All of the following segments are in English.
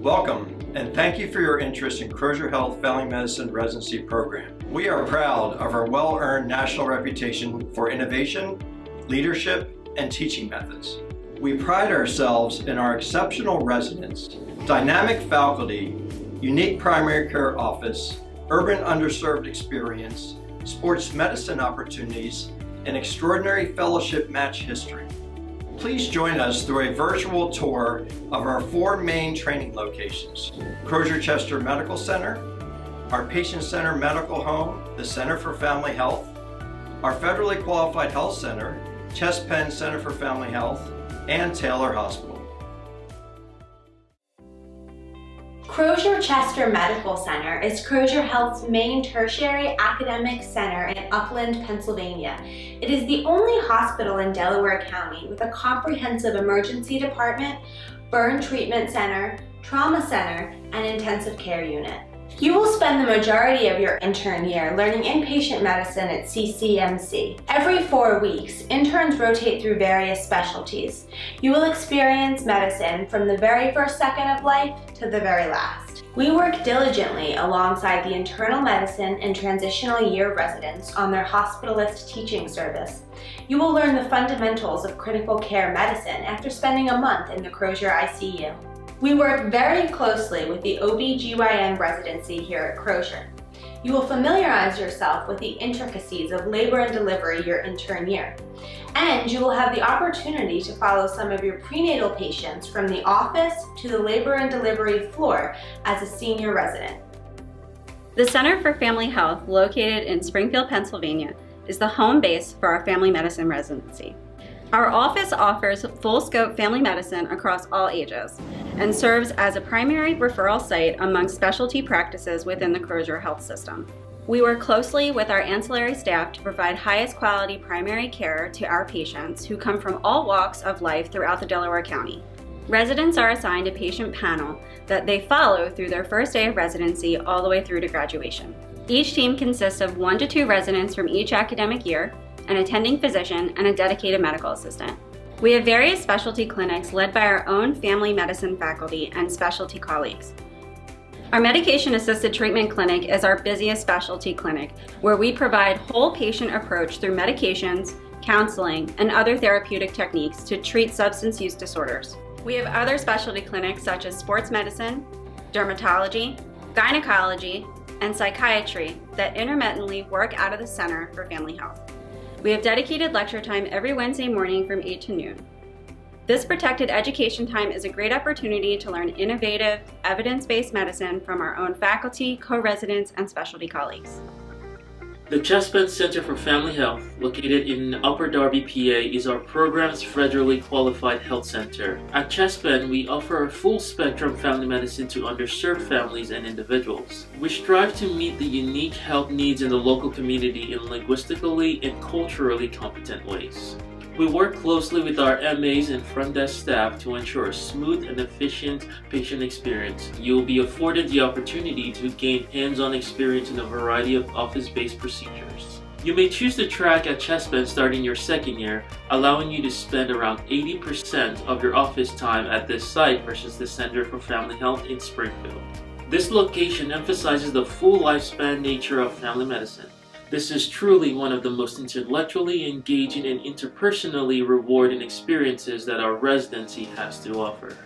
Welcome, and thank you for your interest in Crozer Health Family Medicine Residency Program. We are proud of our well-earned national reputation for innovation, leadership, and teaching methods. We pride ourselves in our exceptional residents, dynamic faculty, unique primary care office, urban underserved experience, sports medicine opportunities, and extraordinary fellowship match history. Please join us through a virtual tour of our four main training locations, Crozer Chester Medical Center, our Patient Center Medical Home, the Center for Family Health, our federally qualified health center, ChesPenn Center for Family Health, and Taylor Hospital. Crozer Chester Medical Center is Crozer Health's main tertiary academic center in Upland, Pennsylvania. It is the only hospital in Delaware County with a comprehensive emergency department, burn treatment center, trauma center, and intensive care unit. You will spend the majority of your intern year learning inpatient medicine at CCMC. Every four weeks, interns rotate through various specialties. You will experience medicine from the very first second of life to the very last. We work diligently alongside the internal medicine and transitional year residents on their hospitalist teaching service. You will learn the fundamentals of critical care medicine after spending a month in the Crozer ICU. We work very closely with the OBGYN residency here at Crozer. You will familiarize yourself with the intricacies of labor and delivery your intern year. And you will have the opportunity to follow some of your prenatal patients from the office to the labor and delivery floor as a senior resident. The Center for Family Health, located in Springfield, Pennsylvania, is the home base for our family medicine residency. Our office offers full scope family medicine across all ages and serves as a primary referral site among specialty practices within the Crozer Health System. We work closely with our ancillary staff to provide highest quality primary care to our patients who come from all walks of life throughout the Delaware County. Residents are assigned a patient panel that they follow through their first day of residency all the way through to graduation. Each team consists of one to two residents from each academic year an attending physician, and a dedicated medical assistant. We have various specialty clinics led by our own family medicine faculty and specialty colleagues. Our medication assisted treatment clinic is our busiest specialty clinic where we provide whole patient approach through medications, counseling, and other therapeutic techniques to treat substance use disorders. We have other specialty clinics such as sports medicine, dermatology, gynecology, and psychiatry that intermittently work out of the Center for Family Health. We have dedicated lecture time every Wednesday morning from 8 to noon. This protected education time is a great opportunity to learn innovative, evidence-based medicine from our own faculty, co-residents, and specialty colleagues. The ChesPenn Center for Family Health, located in Upper Darby, PA, is our program's federally qualified health center. At ChesPenn, we offer a full spectrum family medicine to underserved families and individuals. We strive to meet the unique health needs in the local community in linguistically and culturally competent ways. We work closely with our MAs and front desk staff to ensure a smooth and efficient patient experience. You will be afforded the opportunity to gain hands-on experience in a variety of office-based procedures. You may choose the track at ChesPenn starting your second year, allowing you to spend around 80% of your office time at this site versus the Center for Family Health in Springfield. This location emphasizes the full lifespan nature of family medicine. This is truly one of the most intellectually engaging and interpersonally rewarding experiences that our residency has to offer.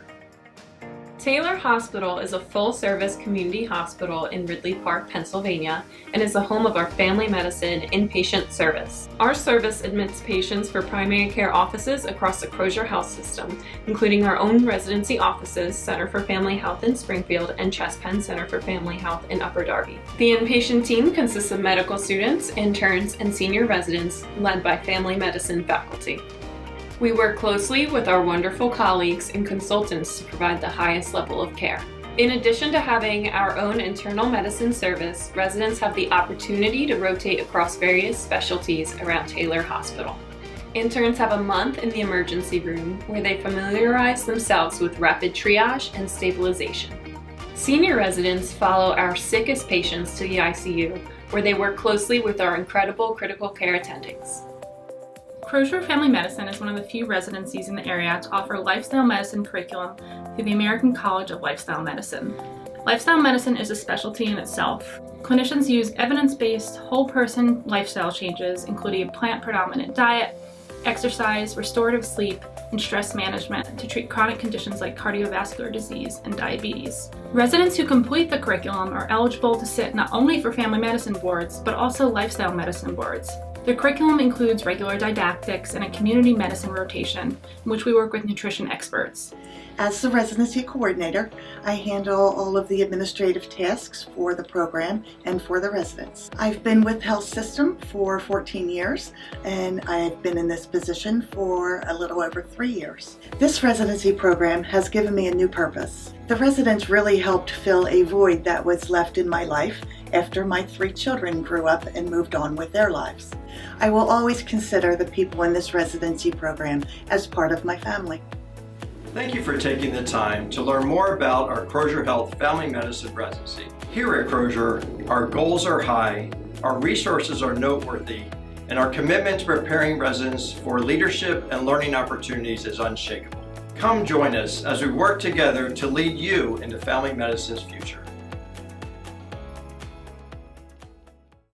Taylor Hospital is a full-service community hospital in Ridley Park, Pennsylvania, and is the home of our family medicine inpatient service. Our service admits patients for primary care offices across the Crozer Health System, including our own residency offices, Center for Family Health in Springfield and ChesPenn Center for Family Health in Upper Darby. The inpatient team consists of medical students, interns, and senior residents led by family medicine faculty. We work closely with our wonderful colleagues and consultants to provide the highest level of care. In addition to having our own internal medicine service, residents have the opportunity to rotate across various specialties around Taylor Hospital. Interns have a month in the emergency room where they familiarize themselves with rapid triage and stabilization. Senior residents follow our sickest patients to the ICU where they work closely with our incredible critical care attendings. Crozer Family Medicine is one of the few residencies in the area to offer lifestyle medicine curriculum through the American College of Lifestyle Medicine. Lifestyle medicine is a specialty in itself. Clinicians use evidence-based, whole-person lifestyle changes, including a plant-predominant diet, exercise, restorative sleep, and stress management to treat chronic conditions like cardiovascular disease and diabetes. Residents who complete the curriculum are eligible to sit not only for family medicine boards, but also lifestyle medicine boards. The curriculum includes regular didactics and a community medicine rotation, in which we work with nutrition experts. As the residency coordinator, I handle all of the administrative tasks for the program and for the residents. I've been with Health System for 14 years and I've been in this position for a little over three years. This residency program has given me a new purpose. The residents really helped fill a void that was left in my life after my three children grew up and moved on with their lives. I will always consider the people in this residency program as part of my family. Thank you for taking the time to learn more about our Crozer Health Family Medicine Residency. Here at Crozer, our goals are high, our resources are noteworthy, and our commitment to preparing residents for leadership and learning opportunities is unshakable. Come join us as we work together to lead you into family medicine's future.